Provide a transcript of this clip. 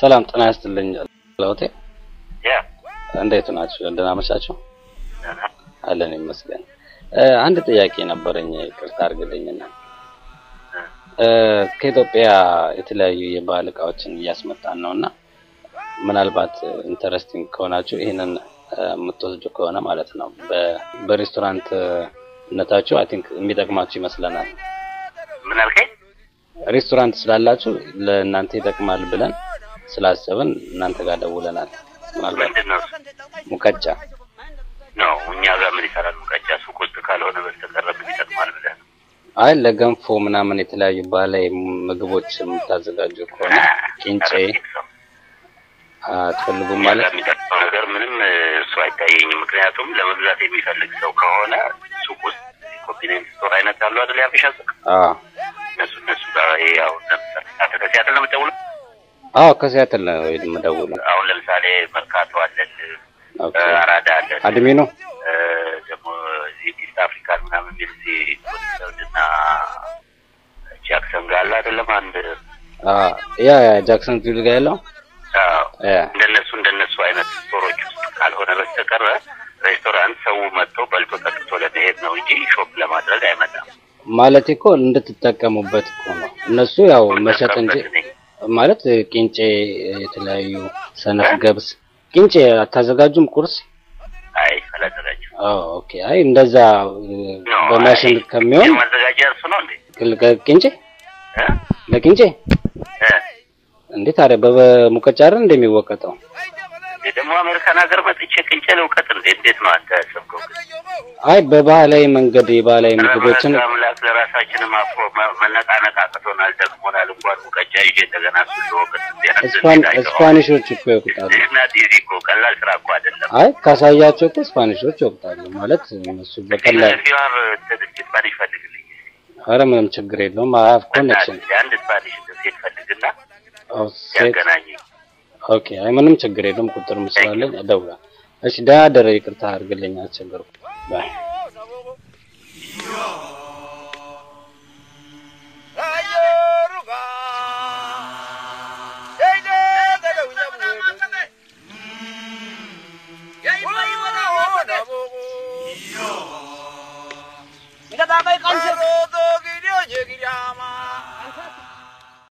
ሰላም ጤና ይስጥልኝ ለውቴ ያ እንዴት ናችሁ? ደህና አመሻችሁ? አለን ይመስገን። አንድ ጥያቄ ነበረኝ፣ ይቅርታ አድርግልኝና ከኢትዮጵያ የተለያዩ የባህል እቃዎችን እያስመጣን ነውና ምናልባት interesting ከሆናችሁ ይህንን የምትወስዱ ከሆነ ማለት ነው በሬስቶራንት ነታችሁ I think የሚጠቅማችሁ ይመስለናል። ምን አልከኝ? ሬስቶራንት ስላላችሁ ለእናንተ ይጠቅማል ብለን ስላሰብን እናንተ ጋር ደውለናል። ምንድን ነው? ሙቀጫ ነው እኛ ጋር ምን ይሰራል? ሙቀጫ ሱቅ ውስጥ ካልሆነ በስተቀር ምን ይጠቅማል ብለህ ነው? አይ ለገንፎ ምናምን የተለያዩ ባህላዊ ምግቦች የምታዘጋጁ ከሆነ ቂንጬ አትፈልጉም ማለት የሚጠቅመው ነገር ምንም እሱ አይታየኝም። ምክንያቱም ለመግዛት የሚፈልግ ሰው ከሆነ ሱቅ ውስጥ convenience store አይነት አሉ አይደል? የአበሻ ሱቅ እነሱ እነሱ ጋር ይሄ ያው ለምሳሌ ነው የምትደውለው? አዎ ከሲያትል ነው የምደውለው። አሁን ለምሳሌ መርካቶ አለን፣ አራዳ አለን፣ አድሚ ነው ደግሞ እዚህ East African ምናምን የሚል ኮንሰርትና ጃክሰን ጋር አለ አይደለም አንድ ያ ጃክሰን ፊልድ ጋር ያለው እንደነሱ እንደነሱ አይነት store ኦች ውስጥ ካልሆነ በስተቀረ ሬስቶራንት ሰው መጥቶ በልቶ ጠጥቶ ለመሄድ ነው እንጂ shop ለማድረግ አይመጣም። ማለት እኮ እንድትጠቀሙበት እኮ ነው። እነሱ ያው መሸጥ እንጂ ማለት ቂንጬ፣ የተለያዩ ሰነፍ ገብስ ቂንጬ አታዘጋጁም? ቁርስ? አይ አላዘጋጅም። አዎ okay። አይ እንደዛ በማሽን ከሚሆን ነው እንዴ? ቂንጬ? ለቂንጬ? እንዴት ታዲያ በሙቀጫ አይደል እንደሚወቀጠው? ደግሞ አሜሪካን ሀገር መጥቼ ቅንጬ ልውቀጥ እንዴ? እንዴት ነው አንተ ያሰብከው? አይ በባህላዊ መንገድ የባህላዊ ምግቦችን አምላክ ለራሳችንም አፎ መ- መነቃነቅ አቅቶናል፣ ደክሞናል። እንኳን ሙቀጫ ይዤ እንደገና Spanish ኦች እኮ ይወቅጣሉ። ቀላል ስራ እኮ አይደለም። አይ ካሳያቸው እኮ Spanish ኦች ይወቅጣሉ ማለት እነሱ በቀላል Spanish ፈልግልኝ ምንም ችግር የለውም። have connection አንድ Spanish ሴት ፈልግና okay። አይ ምንም ችግር የለውም። ቁጥርም ስላለኝ እደውላለሁ። እሺ ደህና ደረ ይቅርታ አድርግልኝ አስቸገርኩ። Bye. Kita tak baik konsep. Kita tak baik konsep.